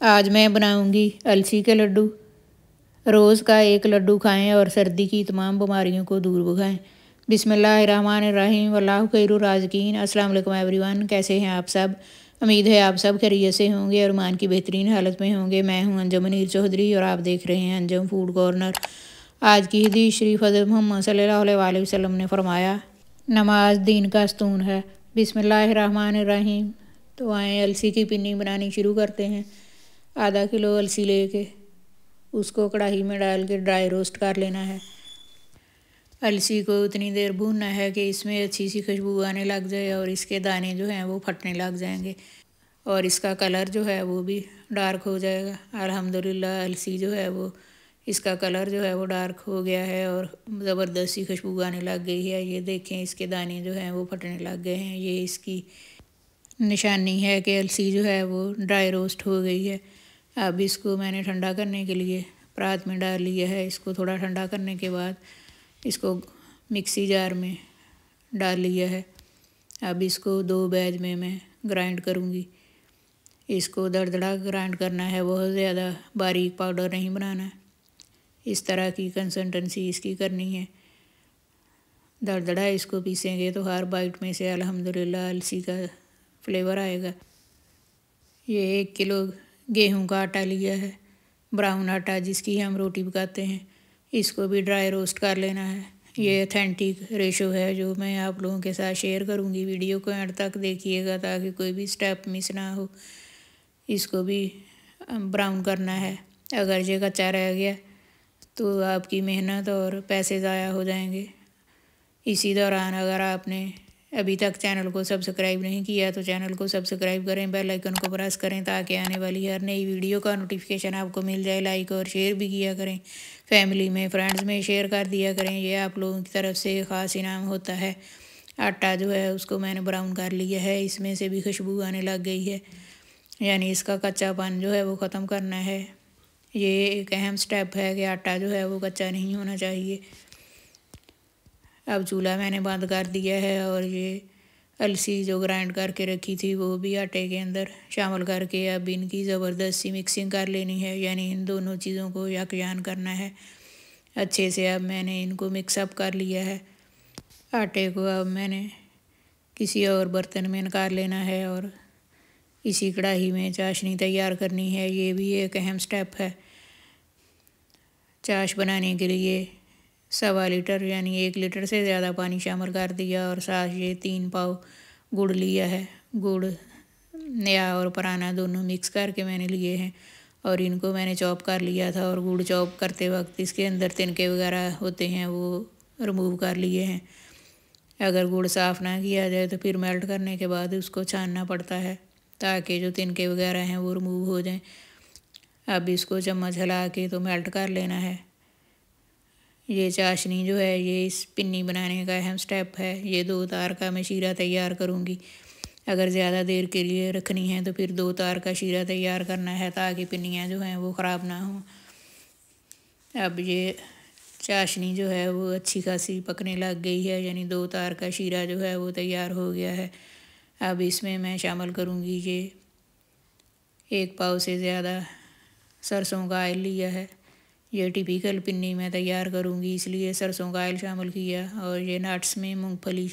आज मैं बनाऊँगी अलसी के लड्डू। रोज़ का एक लड्डू खाएँ और सर्दी की तमाम बीमारियों को दूर भगाएँ। बिसमीम राजकीन। अस्सलाम वालेकुम एवरीवन। कैसे हैं आप सब? उम्मीद है आप सब खैरियत से होंगे और मान की बेहतरीन हालत में होंगे। मैं हूँ अंजम मनीर चौधरी और आप देख रहे हैं अंजम फ़ूड कॉर्नर। आज की हदीस शरीफ हज़रत मोहम्मद अलैहि वसल्लम ने फरमाया, नमाज़ दीन का स्तून है। बिसमीम तो आए अलसी की पिन्नी बनानी शुरू करते हैं। आधा किलो अलसी लेके उसको कढ़ाई में डाल के ड्राई रोस्ट कर लेना है। अलसी को उतनी देर भूनना है कि इसमें अच्छी सी खुशबू आने लग जाए और इसके दाने जो हैं वो फटने लग जाएँगे और इसका कलर जो है वो भी डार्क हो जाएगा। अल्हम्दुलिल्लाह, अलसी जो है वो, इसका कलर जो है वो डार्क हो गया है और ज़बरदस्त सी खुशबू आने लग गई है। ये देखें, इसके दाने जो हैं वो फटने लग गए हैं। ये इसकी निशानी है कि अलसी जो है वो ड्राई रोस्ट हो गई है। अब इसको मैंने ठंडा करने के लिए परात में डाल लिया है। इसको थोड़ा ठंडा करने के बाद इसको मिक्सी जार में डाल लिया है। अब इसको दो बैज में मैं ग्राइंड करूँगी। इसको दरदड़ा ग्राइंड करना है, बहुत ज़्यादा बारीक पाउडर नहीं बनाना। है इस तरह की कंसल्टेंसी इसकी करनी है। दरदड़ा इसको पीसेंगे तो हर बाइट में से अल्हम्दुलिल्लाह अलसी का फ्लेवर आएगा। ये एक किलो गेहूँ का आटा लिया है ब्राउन आटा जिसकी हम रोटी पकाते हैं इसको भी ड्राई रोस्ट कर लेना है। ये अथेंटिक रेशो है जो मैं आप लोगों के साथ शेयर करूँगी वीडियो को एंड तक देखिएगा ताकि कोई भी स्टेप मिस ना हो। इसको भी ब्राउन करना है। अगर ये कच्चा रह गया तो आपकी मेहनत और पैसे ज़ाया हो जाएँगे। इसी दौरान अगर आपने अभी तक चैनल को सब्सक्राइब नहीं किया तो चैनल को सब्सक्राइब करें, बेल आइकन को प्रेस करें ताकि आने वाली हर नई वीडियो का नोटिफिकेशन आपको मिल जाए। लाइक और शेयर भी किया करें। फैमिली में फ्रेंड्स में शेयर कर दिया करें। यह आप लोगों की तरफ़ से ख़ास इनाम होता है। आटा जो है, उसको मैंने ब्राउन कर लिया है। इसमें से भी खुशबू आने लग गई है। यानी इसका कच्चापन जो है वो ख़त्म करना है। ये एक अहम स्टेप है कि आटा जो है वो कच्चा नहीं होना चाहिए। अब चूल्हा मैंने बंद कर दिया है और ये अलसी जो ग्राइंड करके रखी थी वो भी आटे के अंदर शामिल करके अब इनकी ज़बरदस्त सी मिक्सिंग कर लेनी है, यानी इन दोनों चीज़ों को यकजान करना है। अच्छे से अब मैंने इनको मिक्सअप कर लिया है। आटे को अब मैंने किसी और बर्तन में निकाल लेना है और इसी कढ़ाई में चाशनी तैयार करनी है। ये भी एक अहम स्टेप है। चाश बनाने के लिए सवा लीटर, यानी एक लीटर से ज़्यादा पानी शामिल कर दिया और साथ ये तीन पाव गुड़ लिया है। गुड़, नया और पुराना दोनों मिक्स करके मैंने लिए हैं और इनको मैंने चॉप कर लिया था और गुड़ चॉप करते वक्त इसके अंदर तिनके वगैरह होते हैं वो रिमूव कर लिए हैं। अगर गुड़ साफ़ ना किया जाए तो फिर मेल्ट करने के बाद उसको छानना पड़ता है ताकि जो तिनके वगैरह हैं वो रिमूव हो जाएँ। अब इसको चम्मच हिला के तो मेल्ट कर लेना है। ये चाशनी जो है, ये इस पिन्नी बनाने का अहम स्टेप है। ये दो तार का मैं शीरा तैयार करूँगी। अगर ज़्यादा देर के लिए रखनी है तो फिर दो तार का शीरा तैयार करना है ताकि पिन्नियाँ जो हैं वो ख़राब ना हों। अब ये चाशनी जो है वो अच्छी खासी पकने लग गई है, यानी दो तार का शीरा जो है वो तैयार हो गया है। अब इसमें मैं शामिल करूँगी ये एक पाव से ज़्यादा सरसों का आयल लिया है। ये टिपिकल पिन्नी मैं तैयार करूँगी, इसलिए सरसों का ऑयल शामिल किया और ये नट्स में मूंगफली,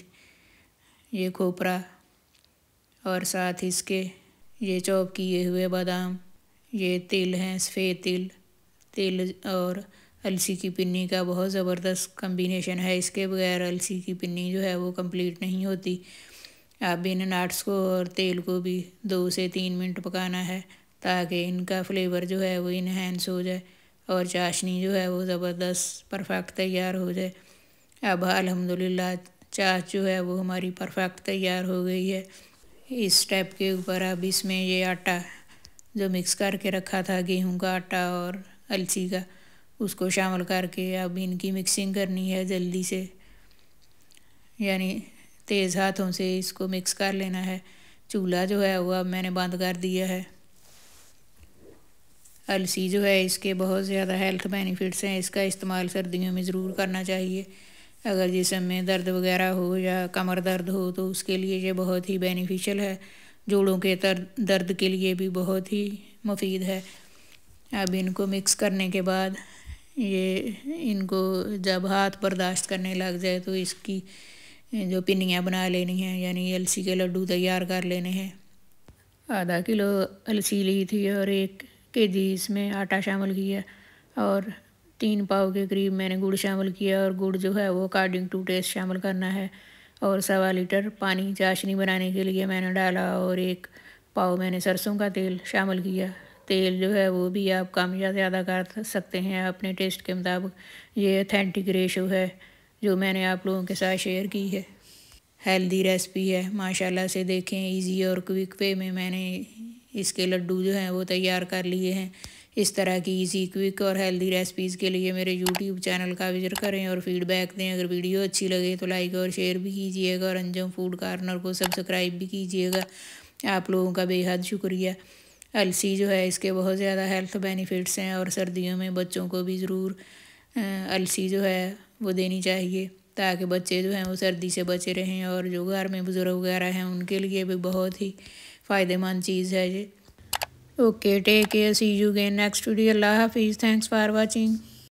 ये खोपरा और साथ इसके ये चॉप किए हुए बादाम, ये तिल हैं, सफ़ेद तिल तिल और अलसी की पिन्नी का बहुत ज़बरदस्त कम्बिनेशन है। इसके बगैर अलसी की पिन्नी जो है वो कंप्लीट नहीं होती। आप इन नट्स को और तेल को भी दो से तीन मिनट पकाना है ताकि इनका फ्लेवर जो है वो इन्हेंस हो जाए। और चाशनी जो है वो ज़बरदस्त, परफेक्ट तैयार हो जाए। अब अलहमदिल्ला चाश जो है वो हमारी परफेक्ट तैयार हो गई है। इस स्टेप के ऊपर अब इसमें ये आटा जो मिक्स करके रखा था, गेहूँ का आटा और अलसी का, उसको शामिल करके अब इनकी मिक्सिंग करनी है जल्दी से। यानी तेज़ हाथों से इसको मिक्स कर लेना है। चूल्हा जो है वो अब मैंने बंद कर दिया है। अलसी जो है, इसके बहुत ज़्यादा हेल्थ बेनिफिट्स हैं। इसका इस्तेमाल सर्दियों में ज़रूर करना चाहिए। अगर जिसम में दर्द वगैरह हो या कमर दर्द हो तो उसके लिए ये बहुत ही बेनिफिशियल है। जोड़ों के दर्द के लिए भी बहुत ही मुफीद है। अब इनको मिक्स करने के बाद ये, इनको जब हाथ बर्दाश्त करने लग जाए तो इसकी जो पिनियाँ बना लेनी हैं, यानी अलसी के लड्डू तैयार कर लेने हैं। आधा किलो अलसी ली थी और एक के जी, इसमें आटा शामिल किया और तीन पाव के करीब मैंने गुड़ शामिल किया और गुड़ जो है वो अकॉर्डिंग टू टेस्ट शामिल करना है और सवा लीटर पानी चाशनी बनाने के लिए मैंने डाला और एक पाव मैंने सरसों का तेल शामिल किया। तेल जो है वो भी आप कम या ज़्यादा कर सकते हैं अपने टेस्ट के मुताबिक। ये अथेंटिक रेशो है जो मैंने आप लोगों के साथ शेयर की है। हेल्दी रेसिपी है, माशाल्लाह से देखें इजी और क्विक वे में मैंने इसके लड्डू जो हैं वो तैयार कर लिए हैं। इस तरह की इजी क्विक और हेल्दी रेसिपीज़ के लिए मेरे यूट्यूब चैनल का विज़िट करें और फीडबैक दें। अगर वीडियो अच्छी लगे तो लाइक और शेयर भी कीजिएगा और अंजम फ़ूड कार्नर को सब्सक्राइब भी कीजिएगा। आप लोगों का बेहद शुक्रिया। अलसी जो है इसके बहुत ज़्यादा हेल्थ बेनिफिट्स हैं और सर्दियों में बच्चों को भी ज़रूर अलसी जो है वो देनी चाहिए ताकि बच्चे जो हैं वो सर्दी से बचे रहें और जो घर में बुज़ुर्ग वगैरह हैं उनके लिए भी बहुत ही फ़ायदेमंद चीज़ है ये। Okay take care see you again next video अल्लाह हाफिज़. Thanks for watching